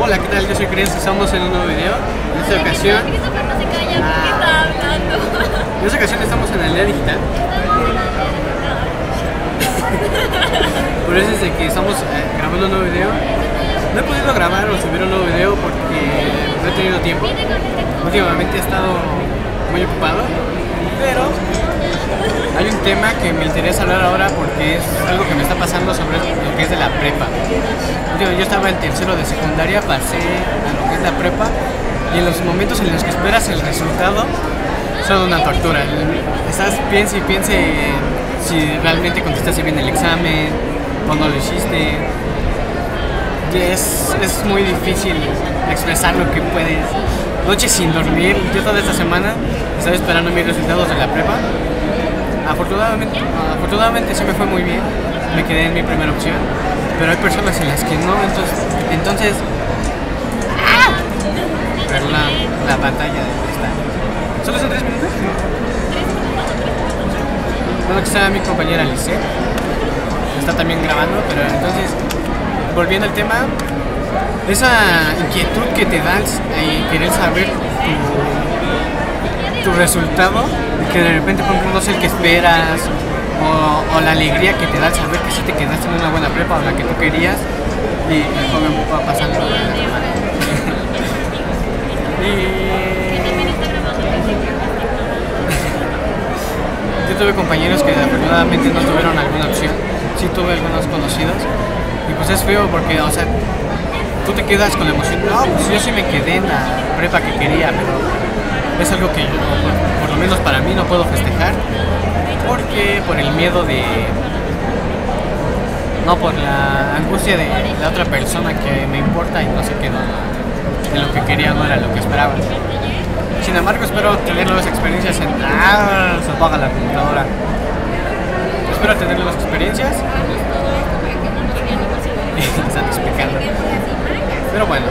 Hola, ¿qué tal? Yo soy Chris, estamos en un nuevo video. En esta ocasión, en esta ocasión estamos en la aldea digital. Por eso es de que estamos eh, grabando un nuevo video. No he podido grabar o subir un nuevo video porque no he tenido tiempo. Últimamente he estado muy ocupado, pero hay un tema que me interesa hablar ahora porque es algo Yo, estaba en tercero de secundaria, pasé a lo que es la prepa y en los momentos en los que esperas el resultado son una tortura. Estás piense y piense si realmente contestaste bien el examen o no lo hiciste. Es, es muy difícil expresar lo que puedes. Noches sin dormir. Yo toda esta semana estaba esperando mis resultados de la prepa. Afortunadamente, afortunadamente sí me fue muy bien. Me quedé en mi primera opción. Pero hay personas en las que no. Entonces, entonces ¡ah! ver la, la pantalla de esta. ¿Solo son tres minutos? Bueno, que está mi compañera Alice. Está también grabando, pero entonces, volviendo al tema, esa inquietud que te da y querer saber tu, tu resultado, que de repente, por ejemplo, no sé el que esperas, o, o la alegría que te da saber que sí te quedaste en una buena prepa o la que tú querías, y el joven va pasando. y yo tuve compañeros que afortunadamente no tuvieron alguna opción, sí tuve algunos conocidos, y pues es feo porque, o sea, tú te quedas con la emoción, no, pues yo sí me quedé en la prepa que quería, pero es algo que yo, por, menos para mí, no puedo festejar, porque por el miedo de, no por la angustia de la otra persona que me importa y no se quedó en lo que quería, no era lo que esperaba. Sin embargo, espero tener nuevas experiencias en... ¡Ah! Se apaga la computadora. Espero tener nuevas experiencias. Están explicando. Pero bueno,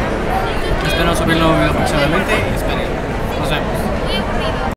espero subirlo próximamente.